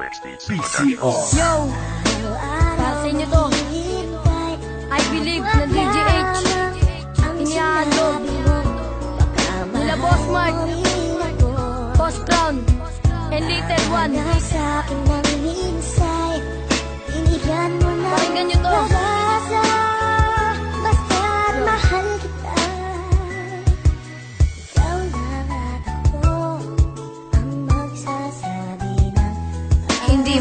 PCO. Yo! Para sa inyo to. I believe na DGH. Inihandog. Mula Boss Mark. Boss Crown. And Little One. Iniyan mo na Pakinggan nyo to.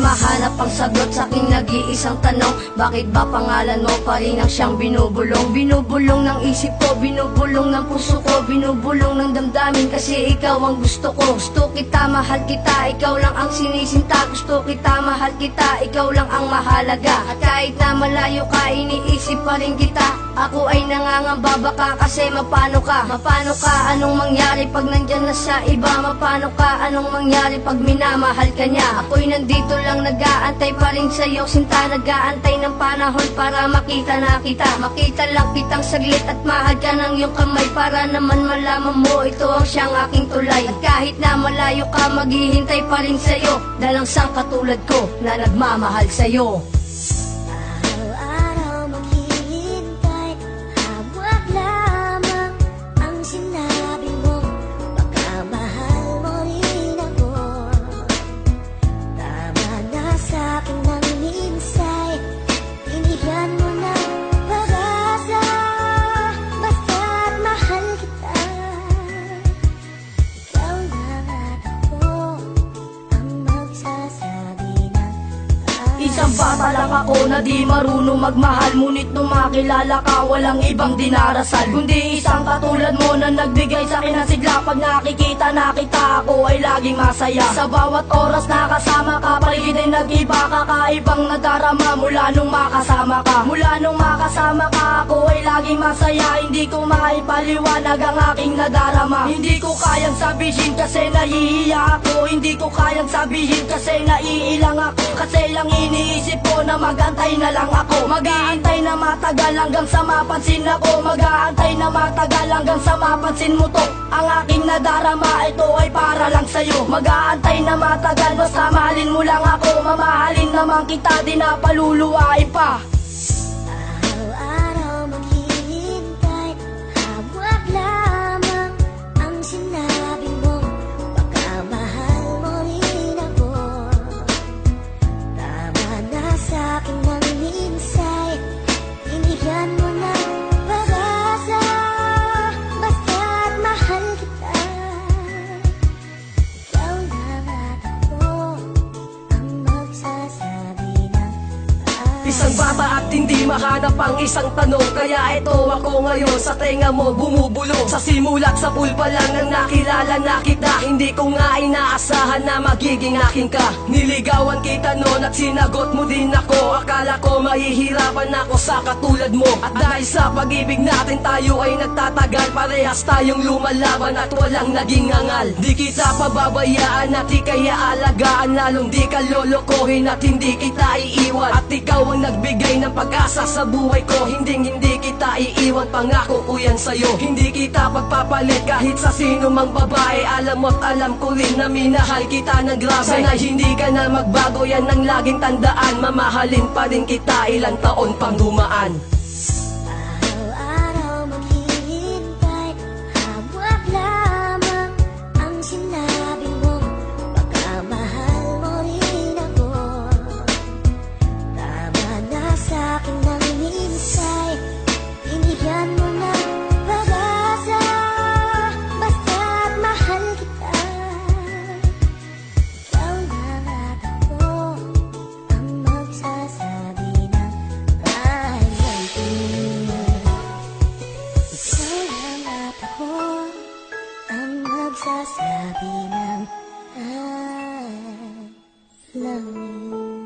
Mahanap ang sagot sa aking nag-iisang tanong. Bakit ba pangalan mo pa rin ang siyang binubulong? Binubulong ng isip ko, binubulong ng puso ko Binubulong ng damdamin kasi ikaw ang gusto ko. Gusto kita, mahal kita, ikaw lang ang sinisinta. Gusto kita, mahal kita, ikaw lang ang mahalaga. At kahit na malayo ka, iniisip pa rin kita. Ako ay nangangamba baka kasi mapano ka. Mapano ka, anong mangyari pag nandyan na sa iba? Mapano ka, anong mangyari pag minamahal ka niya? Ako'y nandito lang nag-aantay pa rin sa'yo. Sinta nag-aantay ng panahon para makita na kita. Makita lang kitang saglit at mahal ka ng iyong kamay. Para naman malaman mo ito ang siyang aking tulay. At kahit na malayo ka maghihintay pa rin sa'yo. Dalang sang katulad ko na nagmamahal sa'yo Isang ako na di marunong magmahal Ngunit nung makilala ka walang ibang dinarasal. Kundi isang katulad mo na nagbigay sa akin ng sigla. Pag nakikita na kita ako ay laging masaya. Sa bawat oras na kasama ka paligid ay Kakaibang nadarama mula nung makasama ka. Mula nung makasama ka ako ay laging masaya. Hindi ko maipaliwanag ang aking nadarama. Hindi ko kayang sabihin kasi nahihiya ako. Hindi ko kayang sabihin kasi naiilang ako. Kasi lang iniisip ko na magantay na lang ako. Mag-aantay na matagal hanggang sa mapansin ako. Mag-aantay na matagal hanggang sa mapansin mo to. Ang aking nadarama ito ay para lang sa'yo. Mag-aantay na matagal basta mahalin mo lang ako. Mamahalin naman kita di na paluluwain pa Isang bata at hindi mahanap ang isang tanong. Kaya ito ako ngayon sa tenga mo bumubulong. Sa simulat sa pool pa lang nang nakilala na kita. Hindi ko nga inaasahan na magiging akin ka. Niligawan kita noon at sinagot mo din ako. Akala ko mahihirapan ako sa katulad mo. At dahil sa pag-ibig natin tayo ay nagtatagal. Parehas tayong lumalaban at walang naging angal. Di kita pababayaan at di kaya alagaan. Lalong di ka lolokohin at hindi kita iiwan. At ikaw ang nagbigay ng pag-asa sa buhay ko. Hindi hindi kita iiwan Pangako ko yan sa'yo. Hindi kita pagpapalit kahit sa sino mang babae. Alam mo't alam ko rin na minahal kita ng grabe. Sana hindi ka na magbago yan ang laging tandaan. Mamahalin pa rin kita ilang taon pang dumaan ang magsasabi ng I love you.